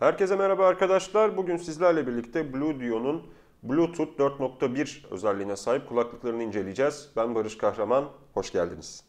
Herkese merhaba arkadaşlar. Bugün sizlerle birlikte Bluedio'nun Bluetooth 4.1 özelliğine sahip kulaklıklarını inceleyeceğiz. Ben Barış Kahraman, hoş geldiniz.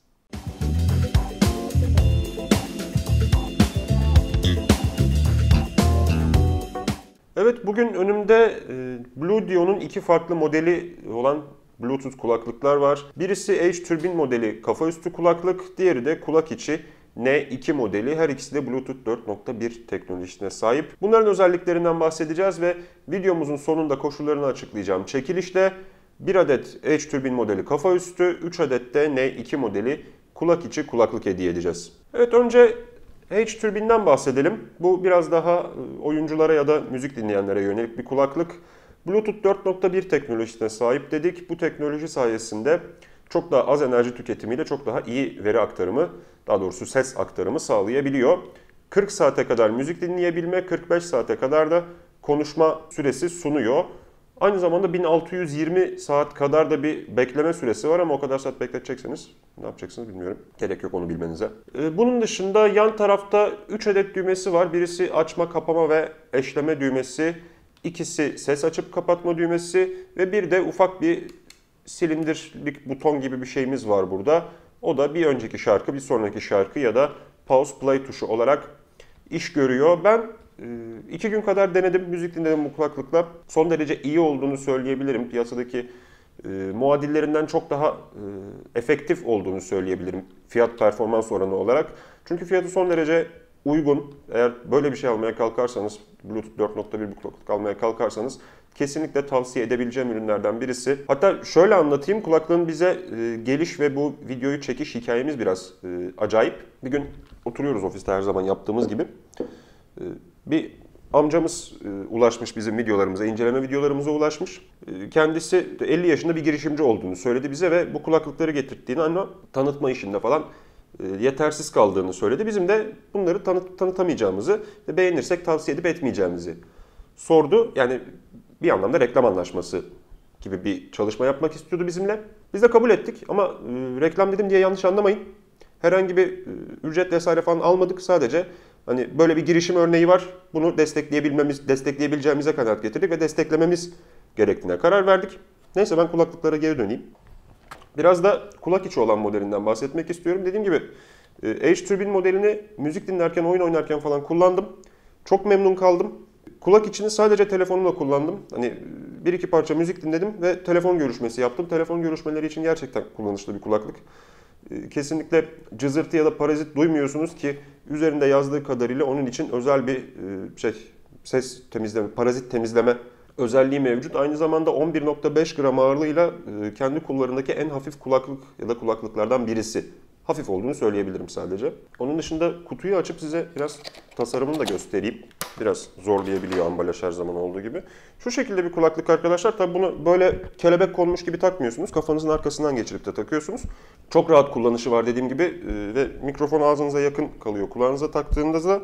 Evet bugün önümde e, Bluedio'nun iki farklı modeli olan Bluetooth kulaklıklar var. Birisi H-Turbine modeli kafa üstü kulaklık, diğeri de kulak içi N2 modeli. Her ikisi de Bluetooth 4.1 teknolojisine sahip. Bunların özelliklerinden bahsedeceğiz ve videomuzun sonunda koşullarını açıklayacağım. Çekilişte 1 adet H-Turbine modeli kafa üstü, 3 adet de N2 modeli kulak içi kulaklık hediye edeceğiz. Evet önce H-Turbine'den bahsedelim. Bu biraz daha e, oyunculara ya da müzik dinleyenlere yönelik bir kulaklık. Bluetooth 4.1 teknolojisine sahip dedik. Bu teknoloji sayesinde çok daha az enerji tüketimiyle çok daha iyi veri aktarımı, daha doğrusu ses aktarımı sağlayabiliyor. 40 saate kadar müzik dinleyebilme, 45 saate kadar da konuşma süresi sunuyor. Aynı zamanda 1620 saat kadar da bir bekleme süresi var ama o kadar saat bekletecekseniz ne yapacaksınız bilmiyorum. Gerek yok onu bilmenize. Ee, bunun dışında yan tarafta 3 adet düğmesi var. Birisi açma, kapama ve eşleme düğmesi. İkisi ses açıp kapatma düğmesi ve bir de ufak bir silindirlik buton gibi bir şeyimiz var burada. O da bir önceki şarkı, bir sonraki şarkı ya da pause play tuşu olarak iş görüyor. Ben e, iki gün kadar denedim, müzik dinledim bu kulaklıkla. Son derece iyi olduğunu söyleyebilirim. Piyasadaki e, muadillerinden çok daha e, efektif olduğunu söyleyebilirim fiyat performans oranı olarak. Çünkü fiyatı son derece uygun. Eğer böyle bir şey almaya kalkarsanız, Bluetooth 4.1 bir kulaklık almaya kalkarsanız kesinlikle tavsiye edebileceğim ürünlerden birisi. Hatta şöyle anlatayım, kulaklığın bize e, geliş ve bu videoyu çekiş hikayemiz biraz e, acayip. Bir gün oturuyoruz ofiste her zaman yaptığımız gibi. E, bir amcamız e, ulaşmış bizim videolarımıza, inceleme videolarımıza ulaşmış. E, kendisi 50 yaşında bir girişimci olduğunu söyledi bize ve bu kulaklıkları getirttiğini ama tanıtma işinde falan e, yetersiz kaldığını söyledi. Bizim de bunları tanıt, tanıtamayacağımızı, beğenirsek tavsiye edip etmeyeceğimizi sordu. Yani bir anlamda reklam anlaşması gibi bir çalışma yapmak istiyordu bizimle. Biz de kabul ettik ama e, reklam dedim diye yanlış anlamayın. Herhangi bir e, ücret vesaire falan almadık. Sadece hani böyle bir girişim örneği var. Bunu destekleyebilmemiz, destekleyebileceğimize kanaat getirdik ve desteklememiz gerektiğine karar verdik. Neyse ben kulaklıklara geri döneyim. Biraz da kulak içi olan modelinden bahsetmek istiyorum. Dediğim gibi H-Turbine modelini müzik dinlerken, oyun oynarken falan kullandım. Çok memnun kaldım. Kulak içini sadece telefonumla kullandım. Hani bir iki parça müzik dinledim ve telefon görüşmesi yaptım. Telefon görüşmeleri için gerçekten kullanışlı bir kulaklık. Kesinlikle cızırtı ya da parazit duymuyorsunuz ki üzerinde yazdığı kadarıyla onun için özel bir şey ses temizleme, parazit temizleme özelliği mevcut. Aynı zamanda 11.5 gram ağırlığıyla kendi kullarındaki en hafif kulaklık ya da kulaklıklardan birisi hafif olduğunu söyleyebilirim sadece. Onun dışında kutuyu açıp size biraz tasarımını da göstereyim. Biraz zorlayabiliyor ambalaj her zaman olduğu gibi. Şu şekilde bir kulaklık arkadaşlar. Tabi bunu böyle kelebek konmuş gibi takmıyorsunuz. Kafanızın arkasından geçirip de takıyorsunuz. Çok rahat kullanışı var dediğim gibi e, ve mikrofon ağzınıza yakın kalıyor. Kulağınıza taktığınızda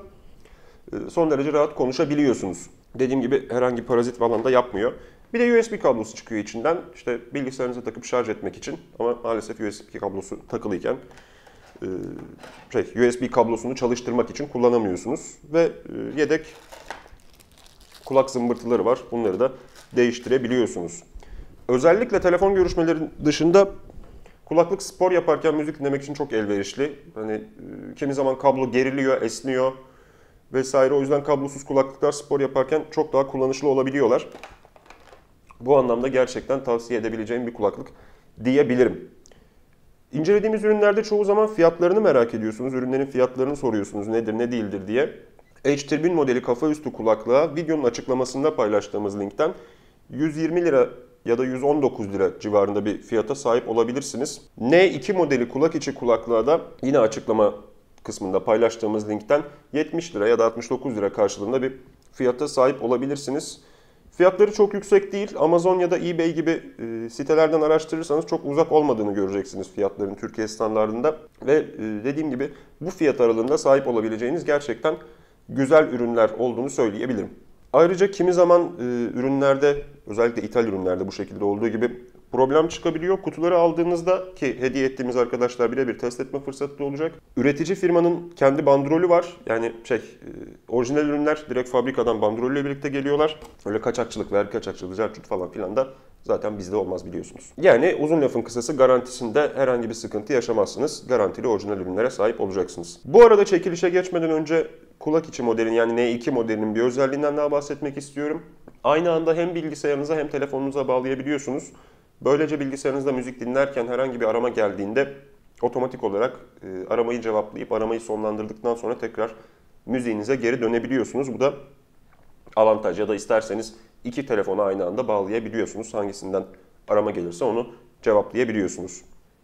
e, son derece rahat konuşabiliyorsunuz. Dediğim gibi herhangi parazit falan da yapmıyor. Bir de USB kablosu çıkıyor içinden. İşte bilgisayarınıza takıp şarj etmek için ama maalesef USB kablosu takılıyken e, şey, USB kablosunu çalıştırmak için kullanamıyorsunuz. Ve e, yedek kulak zımbırtıları var. Bunları da değiştirebiliyorsunuz. Özellikle telefon görüşmeleri dışında kulaklık spor yaparken müzik dinlemek için çok elverişli. Hani e, kimi zaman kablo geriliyor, esniyor vesaire. O yüzden kablosuz kulaklıklar spor yaparken çok daha kullanışlı olabiliyorlar. Bu anlamda gerçekten tavsiye edebileceğim bir kulaklık diyebilirim. İncelediğimiz ürünlerde çoğu zaman fiyatlarını merak ediyorsunuz. Ürünlerin fiyatlarını soruyorsunuz nedir ne değildir diye. H-Turbine modeli kafa üstü kulaklığa videonun açıklamasında paylaştığımız linkten 120 lira ya da 119 lira civarında bir fiyata sahip olabilirsiniz. N2 modeli kulak içi kulaklığa da yine açıklama kısmında paylaştığımız linkten 70 lira ya da 69 lira karşılığında bir fiyata sahip olabilirsiniz. Fiyatları çok yüksek değil. Amazon ya da eBay gibi e, sitelerden araştırırsanız çok uzak olmadığını göreceksiniz fiyatların Türkiye standartında. Ve e, dediğim gibi bu fiyat aralığında sahip olabileceğiniz gerçekten güzel ürünler olduğunu söyleyebilirim. Ayrıca kimi zaman e, ürünlerde özellikle ithal ürünlerde bu şekilde olduğu gibi problem çıkabiliyor. Kutuları aldığınızda ki hediye ettiğimiz arkadaşlar birebir test etme fırsatı olacak. Üretici firmanın kendi bandrolü var. Yani şey e, orijinal ürünler direkt fabrikadan bandrolle birlikte geliyorlar. Öyle kaçakçılık, vergi kaçakçılığı, zerçut falan filan da zaten bizde olmaz biliyorsunuz. Yani uzun lafın kısası garantisinde herhangi bir sıkıntı yaşamazsınız. Garantili orijinal ürünlere sahip olacaksınız. Bu arada çekilişe geçmeden önce kulak içi modelin yani N2 modelinin bir özelliğinden daha bahsetmek istiyorum. Aynı anda hem bilgisayarınıza hem telefonunuza bağlayabiliyorsunuz. Böylece bilgisayarınızda müzik dinlerken herhangi bir arama geldiğinde otomatik olarak e, aramayı cevaplayıp aramayı sonlandırdıktan sonra tekrar müziğinize geri dönebiliyorsunuz. Bu da avantaj ya da isterseniz iki telefonu aynı anda bağlayabiliyorsunuz. Hangisinden arama gelirse onu cevaplayabiliyorsunuz.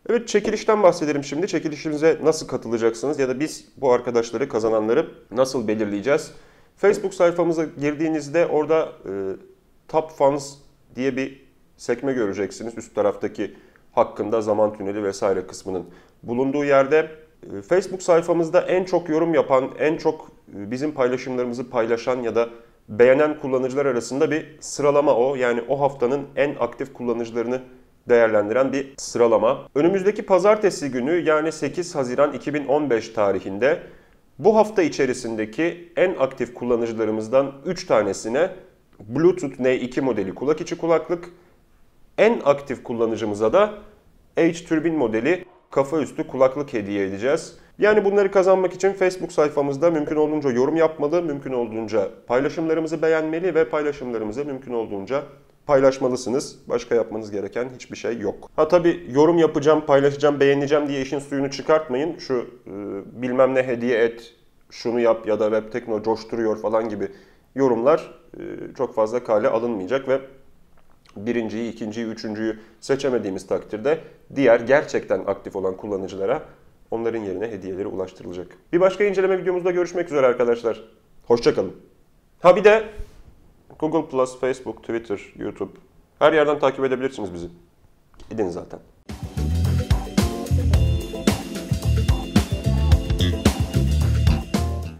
Evet çekilişten bahsedelim şimdi. Çekilişimize nasıl katılacaksınız ya da biz bu arkadaşları kazananları nasıl belirleyeceğiz? Facebook sayfamıza girdiğinizde orada e, Top Funds diye bir sekme göreceksiniz. Üst taraftaki hakkında zaman tüneli vesaire kısmının bulunduğu yerde e, Facebook sayfamızda en çok yorum yapan, en çok e, bizim paylaşımlarımızı paylaşan ya da beğenen kullanıcılar arasında bir sıralama o. Yani o haftanın en aktif kullanıcılarını değerlendiren bir sıralama. Önümüzdeki pazartesi günü yani 8 Haziran 2015 tarihinde bu hafta içerisindeki en aktif kullanıcılarımızdan 3 tanesine Bluetooth N2 modeli kulak içi kulaklık, en aktif kullanıcımıza da H-Turbine modeli kafa üstü kulaklık hediye edeceğiz. Yani bunları kazanmak için Facebook sayfamızda mümkün olduğunca yorum yapmalı, mümkün olduğunca paylaşımlarımızı beğenmeli ve paylaşımlarımızı mümkün olduğunca paylaşmalısınız. Başka yapmanız gereken hiçbir şey yok. Ha tabi yorum yapacağım, paylaşacağım, beğeneceğim diye işin suyunu çıkartmayın. Şu e, bilmem ne hediye et, şunu yap ya da web tekno coşturuyor falan gibi yorumlar e, çok fazla kale alınmayacak ve birinciyi, ikinciyi, üçüncüyü seçemediğimiz takdirde diğer gerçekten aktif olan kullanıcılara onların yerine hediyeleri ulaştırılacak. Bir başka inceleme videomuzda görüşmek üzere arkadaşlar. Hoşçakalın. Ha bir de Google+, Facebook, Twitter, YouTube her yerden takip edebilirsiniz bizi. Gidin zaten.